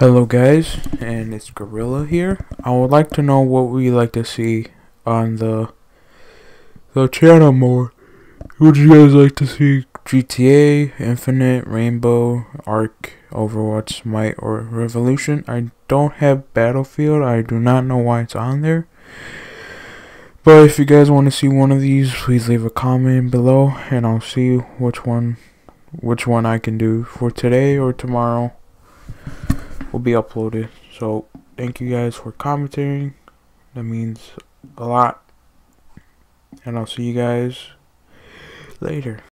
Hello guys, and it's Gorilla here. I would like to know what we like to see on the the channel more. Would you guys like to see GTA, Infinite, Rainbow, ARK, Overwatch, Smite, or Revolution? I don't have Battlefield. I do not know why it's on there. But if you guys want to see one of these, please leave a comment below, and I'll see which one, which one I can do for today or tomorrow will be uploaded. So thank you guys for commenting. That means a lot. And I'll see you guys later.